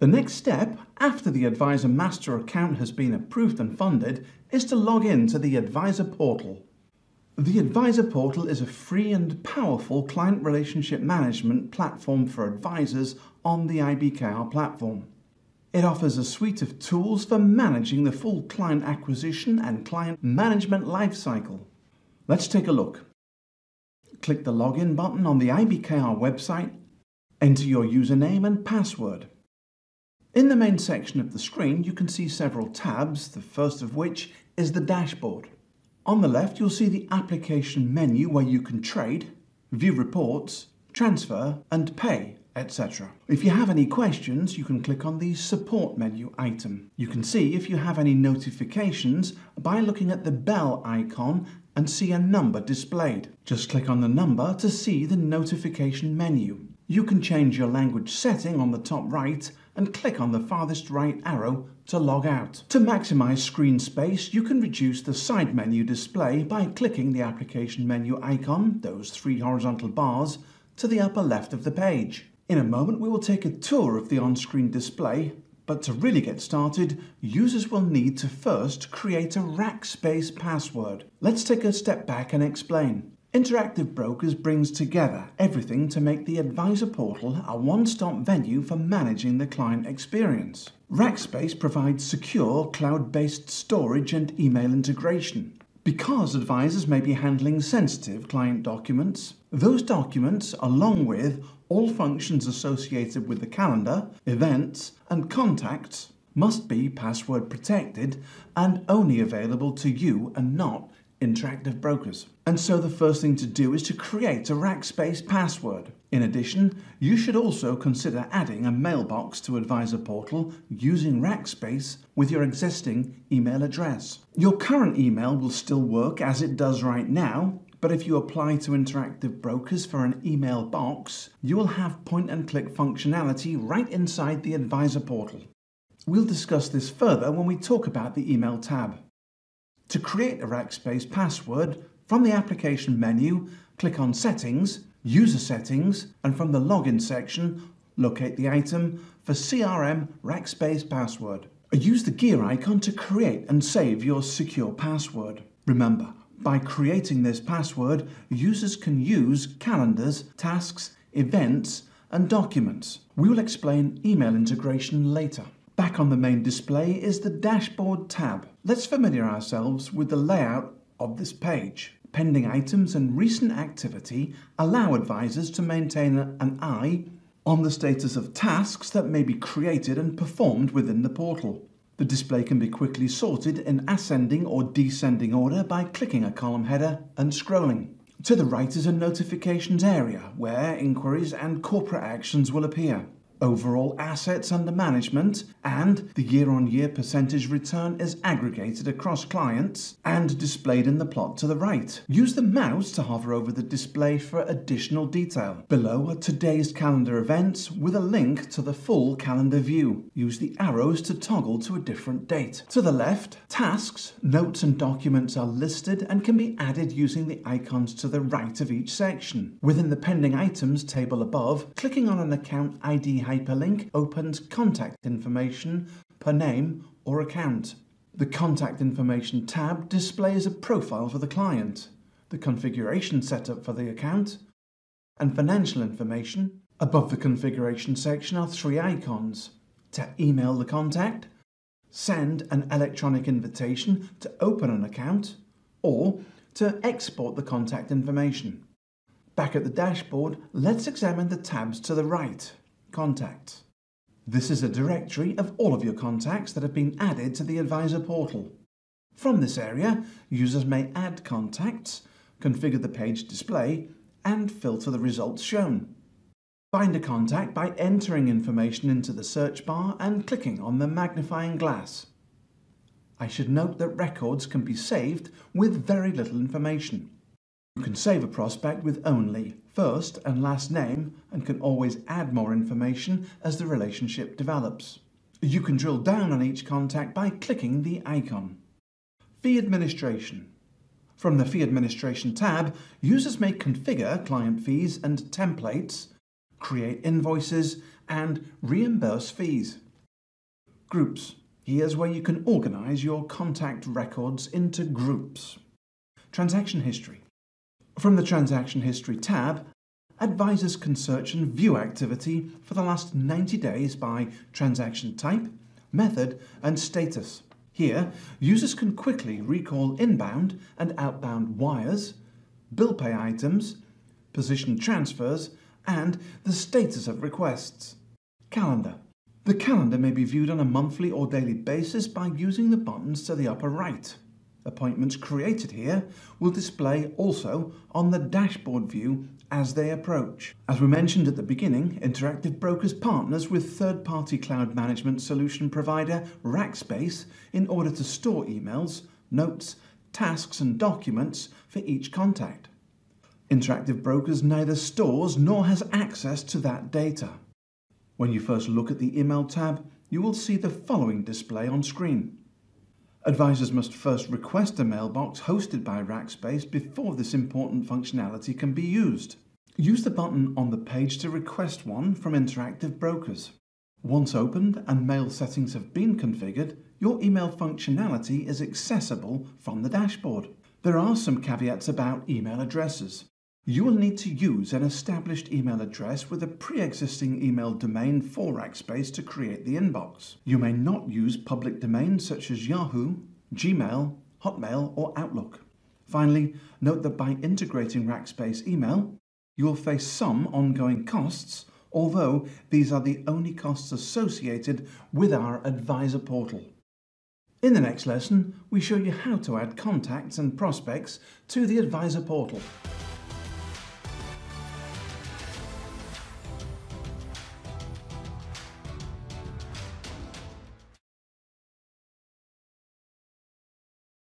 The next step, after the Advisor Master account has been approved and funded, is to log in to the Advisor Portal. The Advisor Portal is a free and powerful client relationship management platform for advisors on the IBKR platform. It offers a suite of tools for managing the full client acquisition and client management lifecycle. Let's take a look. Click the login button on the IBKR website, enter your username and password. In the main section of the screen, you can see several tabs, the first of which is the dashboard. On the left, you'll see the application menu where you can trade, view reports, transfer, and pay, etc. If you have any questions, you can click on the support menu item. You can see if you have any notifications by looking at the bell icon and see a number displayed. Just click on the number to see the notification menu. You can change your language setting on the top right and click on the farthest right arrow to log out. To maximize screen space, you can reduce the side menu display by clicking the application menu icon, those three horizontal bars, to the upper left of the page. In a moment, we will take a tour of the on-screen display, but to really get started, users will need to first create a Rackspace password. Let's take a step back and explain. Interactive Brokers brings together everything to make the Advisor Portal a one-stop venue for managing the client experience. Rackspace provides secure cloud-based storage and email integration. Because advisors may be handling sensitive client documents, those documents, along with all functions associated with the calendar, events, and contacts, must be password protected and only available to you and not interactive brokers. And so the first thing to do is to create a Rackspace password. In addition, you should also consider adding a mailbox to Advisor Portal using Rackspace with your existing email address. Your current email will still work as it does right now, but if you apply to Interactive Brokers for an email box, you will have point and click functionality right inside the Advisor Portal. We'll discuss this further when we talk about the email tab. To create a Rackspace password, from the application menu, click on Settings, User Settings, and from the Login section, locate the item for CRM Rackspace Password. Use the gear icon to create and save your secure password. Remember, by creating this password, users can use calendars, tasks, events, and documents. We will explain email integration later. Back on the main display is the Dashboard tab. Let's familiar ourselves with the layout of this page. Pending items and recent activity allow advisors to maintain an eye on the status of tasks that may be created and performed within the portal. The display can be quickly sorted in ascending or descending order by clicking a column header and scrolling. To the right is a notifications area where inquiries and corporate actions will appear overall assets under management, and the year on year percentage return is aggregated across clients and displayed in the plot to the right. Use the mouse to hover over the display for additional detail. Below are today's calendar events with a link to the full calendar view. Use the arrows to toggle to a different date. To the left, tasks, notes, and documents are listed and can be added using the icons to the right of each section. Within the pending items table above, clicking on an account ID hyperlink opens contact information per name or account. The Contact Information tab displays a profile for the client, the configuration setup for the account, and financial information. Above the configuration section are three icons to email the contact, send an electronic invitation to open an account, or to export the contact information. Back at the dashboard, let's examine the tabs to the right. Contacts. This is a directory of all of your contacts that have been added to the Advisor portal. From this area, users may add contacts, configure the page display, and filter the results shown. Find a contact by entering information into the search bar and clicking on the magnifying glass. I should note that records can be saved with very little information. You can save a prospect with only first and last name and can always add more information as the relationship develops. You can drill down on each contact by clicking the icon. Fee Administration. From the Fee Administration tab, users may configure client fees and templates, create invoices, and reimburse fees. Groups. Here's where you can organize your contact records into groups. Transaction history. From the Transaction History tab, advisors can search and view activity for the last 90 days by transaction type, method, and status. Here, users can quickly recall inbound and outbound wires, bill pay items, position transfers, and the status of requests. Calendar. The calendar may be viewed on a monthly or daily basis by using the buttons to the upper right. Appointments created here will display also on the dashboard view as they approach. As we mentioned at the beginning, Interactive Brokers partners with third-party cloud management solution provider Rackspace in order to store emails, notes, tasks and documents for each contact. Interactive Brokers neither stores nor has access to that data. When you first look at the Email tab, you will see the following display on screen. Advisors must first request a mailbox hosted by Rackspace before this important functionality can be used. Use the button on the page to request one from Interactive Brokers. Once opened and mail settings have been configured, your email functionality is accessible from the dashboard. There are some caveats about email addresses. You will need to use an established email address with a pre-existing email domain for Rackspace to create the inbox. You may not use public domains such as Yahoo, Gmail, Hotmail or Outlook. Finally, note that by integrating Rackspace email, you will face some ongoing costs, although these are the only costs associated with our advisor portal. In the next lesson, we show you how to add contacts and prospects to the advisor portal.